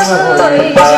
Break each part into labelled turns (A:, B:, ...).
A: した。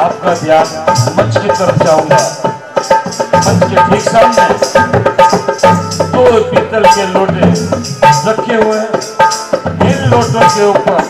A: आपका ध्यान मंच की तरफ़ जाऊँगा। मंच के ठीक सामने। दो पीतल के लोटे रखे हुए हैं। इन लोटों के ऊपर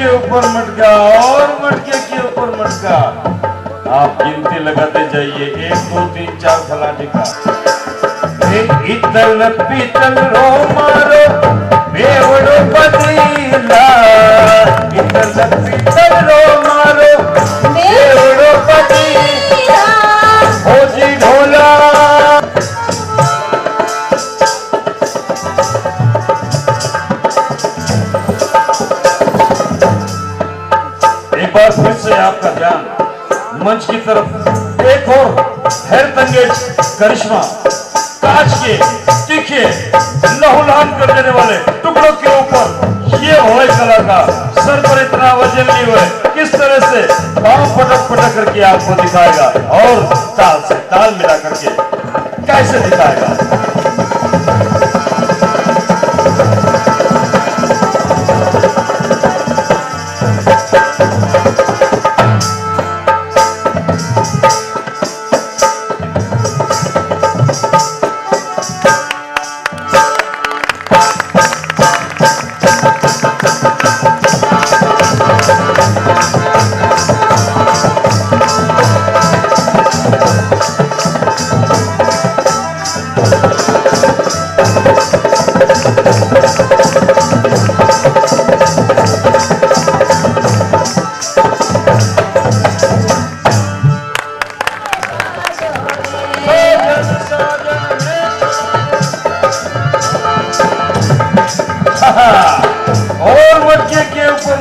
A: के ऊपर मटका और मटके के ऊपर मटका। आप गिनती लगाते जाइए। एक, दो, तीन, चार फलाने का। इतल पीतल रो मारो, बेवड़ो बदला इतल पीतल ध्यान मंच की तरफ़ एक और हैर तंगेज करिश्मा, कांच के तीखे लहूलहान कर देने वाले टुकड़ों के ऊपर ये भोले कला का सर पर इतना वज़न लिए हुए किस तरह से पाँव पटक पटक करके आपको दिखाएगा और ताल से ताल मिला करके कैसे दिखाएगा?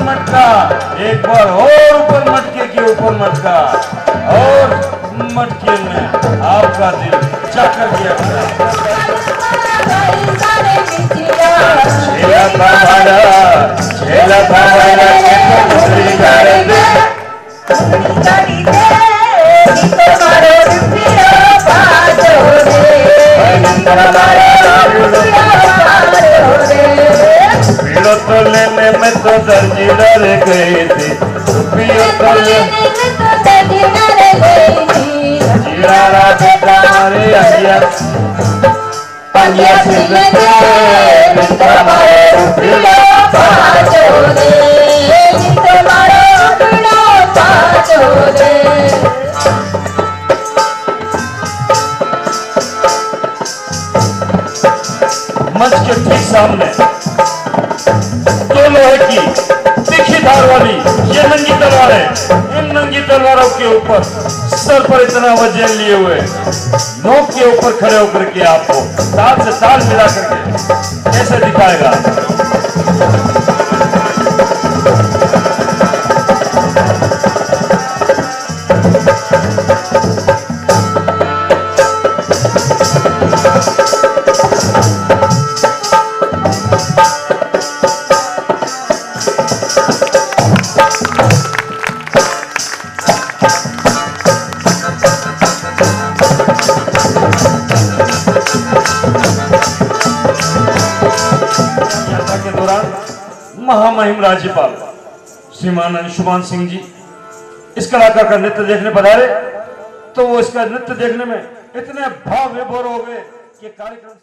A: मटका एक बार और ऊपर मटके की ऊपर मटका और मटके में आपका दिल चक्कर दिया मित्र दर्जी डर गई थी सुपियो तल मित्र दर्जी डर गई थी राजा रे अया पंजिया सिंह का मित्र मारे सुपियो दो लोहे की तीखी धार वाली, ये नंगी तलवार है। इन नंगी तलवारों के ऊपर सर पर इतना वज़न लिए हुए, नोक के ऊपर खड़े होकर के आपको ताल से ताल मिला करके कैसे दिखाएगा? महामहिम राज्यपाल श्रीमान अंशुमान सिंह जी, इस कलाकार का नृत्य देखने पधारे तो वो इसका नृत्य देखने में इतने भाव विभोर हो गए कि कार्यक्रम